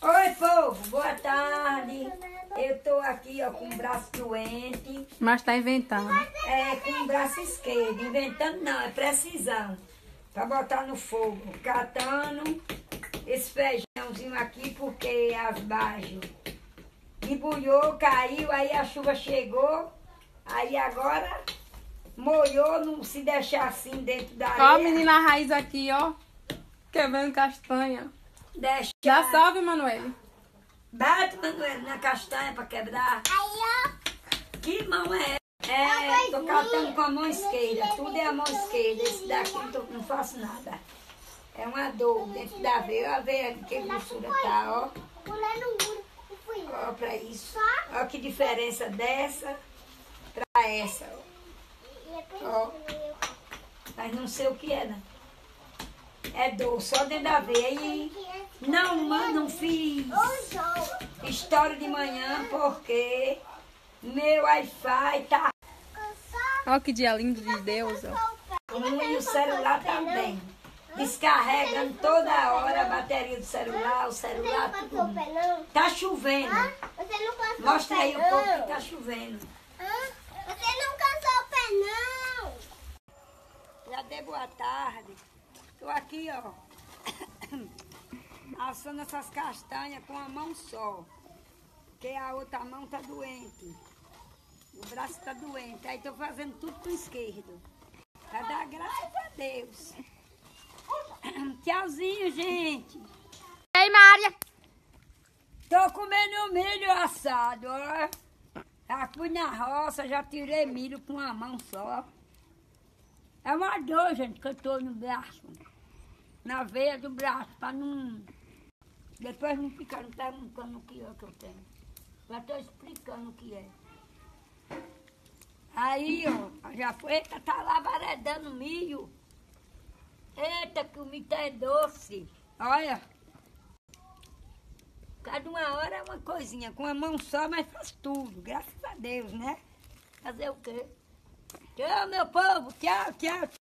Oi, povo, boa tarde. Eu tô aqui, ó, com o braço doente. Mas tá inventando. É, com o braço esquerdo. Inventando não, é precisão. Pra botar no fogo. Catando esse feijãozinho aqui, porque as baixo debulhou, caiu, aí a chuva chegou. Aí agora molhou, não se deixar assim dentro da Ó a areia. menina raiz aqui, ó. Quebrando castanha. Deixa. Já salve, Manuel. Bate, Manuel, na castanha pra quebrar. Que mão é essa? É, tô catando com a mão esquerda. Tudo é a mão esquerda. Esse daqui não, tô- não faço nada. É uma dor dentro da veia. Olha a veia que grossura tá, ó. Ó pra isso. Ó que diferença dessa pra essa. ó. Mas não sei o que é, né? É dor, só dentro da veia. E não, mano, não fiz história de manhã porque meu Wi-Fi tá Ó que dia lindo de Deus, ó. e o celular também. Descarregando toda hora a bateria do celular, o celular tudo. Tá chovendo. Você não cansou Mostra aí o pouco que tá chovendo. Você não cansou o pé, não? Já dei boa tarde. Tô aqui, ó. Assando essas castanhas com a mão só. Porque a outra mão tá doente. O braço tá doente. Aí tô fazendo tudo com o esquerdo. Pra dar graças a Deus. Tchauzinho, gente. Ei, Maria. Tô comendo milho assado, ó. Já fui na roça, já tirei milho com uma mão só. É uma dor, gente, que eu tô no braço. Na veia do braço, pra não. Depois não ficar perguntando o que eu tenho. Já tô explicando o que é. Aí, ó, já foi, eita, tá lá varedando milho. Eita, que o milho tá é doce. Olha. Cada uma hora é uma coisinha, com a mão só, mas faz tudo, graças a Deus, né? Fazer o quê? Tchau, meu povo, tchau, tchau.